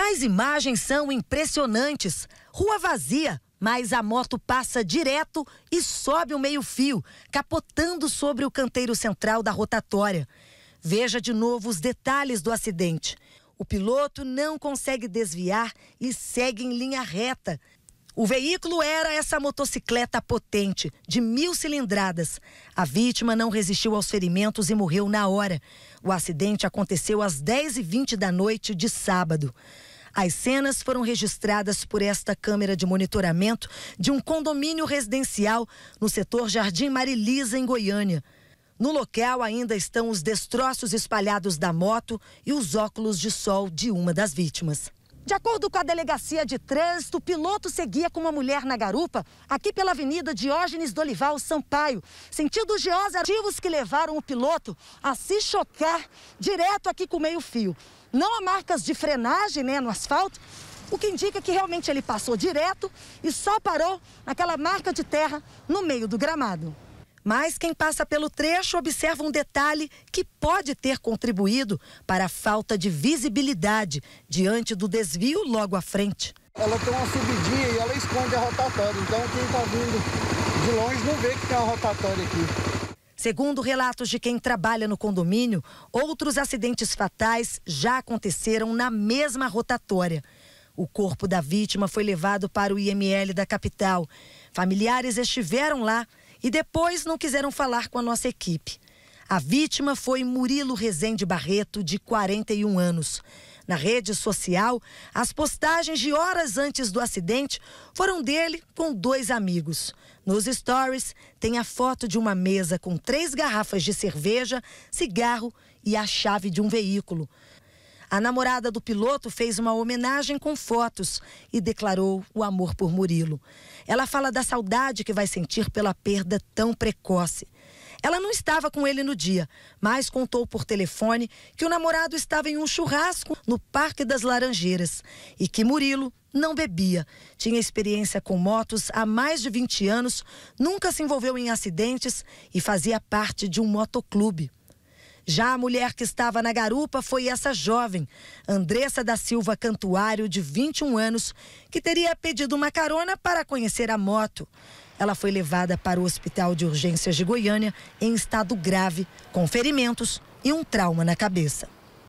As imagens são impressionantes. Rua vazia, mas a moto passa direto e sobe o meio-fio, capotando sobre o canteiro central da rotatória. Veja de novo os detalhes do acidente. O piloto não consegue desviar e segue em linha reta. O veículo era essa motocicleta potente, de mil cilindradas. A vítima não resistiu aos ferimentos e morreu na hora. O acidente aconteceu às 10h20 da noite de sábado. As cenas foram registradas por esta câmera de monitoramento de um condomínio residencial no setor Jardim Marilisa, em Goiânia. No local ainda estão os destroços espalhados da moto e os óculos de sol de uma das vítimas. De acordo com a delegacia de trânsito, o piloto seguia com uma mulher na garupa, aqui pela Avenida Diógenes do Olival Sampaio, sentido geos ativos que levaram o piloto a se chocar direto aqui com o meio-fio. Não há marcas de frenagem né, no asfalto, o que indica que realmente ele passou direto e só parou naquela marca de terra no meio do gramado. Mas quem passa pelo trecho observa um detalhe que pode ter contribuído para a falta de visibilidade diante do desvio logo à frente. Ela tem uma subidinha e ela esconde a rotatória, então quem está vindo de longe não vê que tem uma rotatória aqui. Segundo relatos de quem trabalha no condomínio, outros acidentes fatais já aconteceram na mesma rotatória. O corpo da vítima foi levado para o IML da capital. Familiares estiveram lá e depois não quiseram falar com a nossa equipe. A vítima foi Murilo Rezende Barreto, de 41 anos. Na rede social, as postagens de horas antes do acidente foram dele com dois amigos. Nos stories, tem a foto de uma mesa com três garrafas de cerveja, cigarro e a chave de um veículo. A namorada do piloto fez uma homenagem com fotos e declarou o amor por Murilo. Ela fala da saudade que vai sentir pela perda tão precoce. Ela não estava com ele no dia, mas contou por telefone que o namorado estava em um churrasco no Parque das Laranjeiras e que Murilo não bebia. Tinha experiência com motos há mais de 20 anos, nunca se envolveu em acidentes e fazia parte de um motoclube. Já a mulher que estava na garupa foi essa jovem, Andressa da Silva Cantuário, de 21 anos, que teria pedido uma carona para conhecer a moto. Ela foi levada para o Hospital de Urgências de Goiânia em estado grave, com ferimentos e um trauma na cabeça.